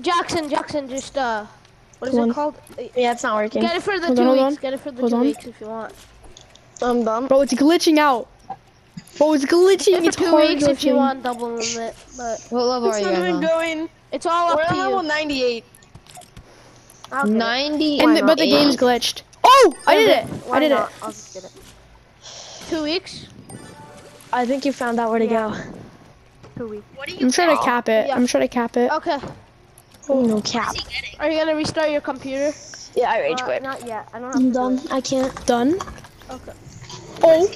Jackson, Jackson, just uh, what is it called? Yeah, it's not working. Get it for the Hold two on, weeks. on. Get it for the Hold two on. weeks if you want. I'm done. Bro, it's glitching out. Bro, it's glitching. For It's two hard weeks if you want double limit, but What level It's are you not guys even on? going. it's all We're up to level you. 98. I'll get it. 90. And the, but the game's glitched. Oh, I did it. Why I did not? it. I'll just get it. Two weeks. I think you found out where to Yeah. go. Two weeks. What are you I'm trying to cap it. Yeah. I'm trying to cap it. Okay. Oh, no cap. What's he getting? Are you gonna restart your computer? Yeah, I rage Uh, quit. not yet. I don't have I'm to done. it. I can't. Done. Okay. Oh.